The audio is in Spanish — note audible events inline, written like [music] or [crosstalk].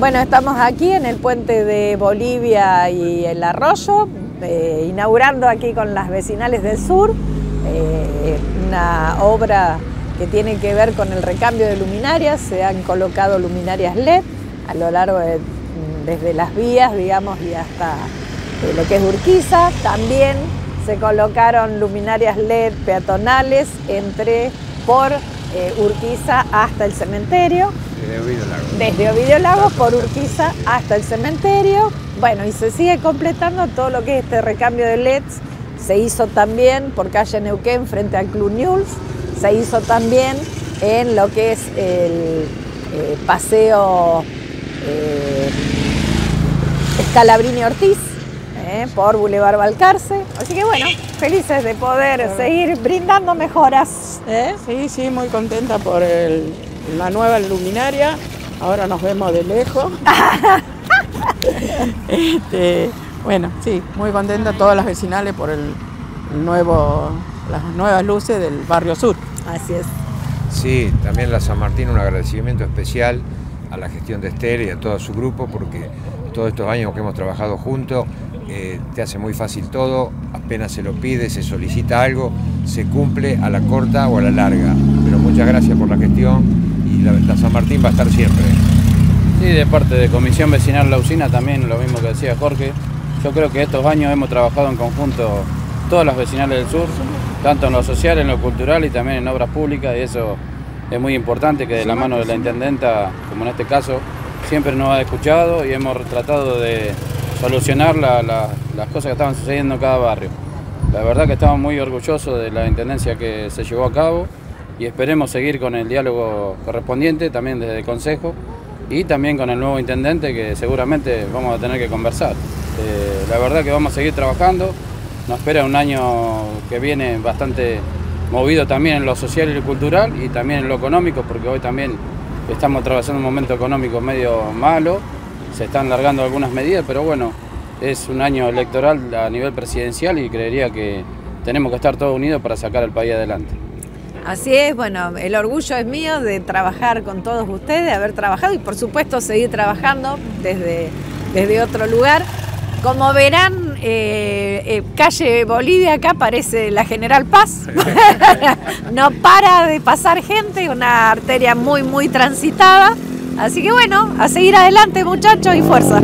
Bueno, estamos aquí en el puente de Bolivia y el Arroyo, eh, inaugurando aquí con las vecinales del sur eh, una obra que tiene que ver con el recambio de luminarias. Se han colocado luminarias LED a lo largo de, desde las vías, digamos, y hasta eh, lo que es Urquiza. También se colocaron luminarias LED peatonales entre por Urquiza hasta el cementerio. Desde Ovidio Lago. Desde Ovidio por Urquiza hasta el cementerio. Bueno, y se sigue completando todo lo que es este recambio de LEDs. Se hizo también por calle Neuquén frente al Club News. Se hizo también en lo que es el eh, paseo eh, Escalabrini Ortiz eh, por Boulevard Balcarce. Así que bueno, felices de poder seguir brindando mejoras. Sí, sí, muy contenta por el la nueva luminaria. Ahora nos vemos de lejos. [laughs] Este, bueno, sí, muy contenta todas las vecinales por el, nuevo, las nuevas luces del barrio sur. Así es. Sí, también la San Martín un agradecimiento especial a la gestión de Esther y a todo su grupo porque todos estos años que hemos trabajado juntos eh, te hace muy fácil todo, apenas se lo pide, se solicita algo, se cumple a la corta o a la larga. Pero muchas gracias por la gestión y la, San Martín va a estar siempre. Sí, de parte de Comisión Vecinal La Usina también, lo mismo que decía Jorge. Yo creo que estos años hemos trabajado en conjunto todas las vecinales del sur, tanto en lo social, en lo cultural y también en obras públicas, y eso es muy importante que de la mano de la intendenta, como en este caso, siempre nos ha escuchado y hemos tratado de solucionar las cosas que estaban sucediendo en cada barrio. La verdad que estamos muy orgullosos de la intendencia que se llevó a cabo y esperemos seguir con el diálogo correspondiente también desde el Consejo y también con el nuevo intendente que seguramente vamos a tener que conversar. Eh, la verdad que vamos a seguir trabajando, nos espera un año que viene bastante movido también en lo social y cultural y también en lo económico porque hoy también estamos atravesando un momento económico medio malo, se están largando algunas medidas, pero bueno, es un año electoral a nivel presidencial y creería que tenemos que estar todos unidos para sacar el país adelante. Así es, bueno, el orgullo es mío de trabajar con todos ustedes, de haber trabajado y por supuesto seguir trabajando desde, desde otro lugar. Como verán, eh, eh, calle Bolivia acá parece la General Paz. [laughs] no para de pasar gente, una arteria muy, muy transitada. Así que bueno, a seguir adelante muchachos y fuerza.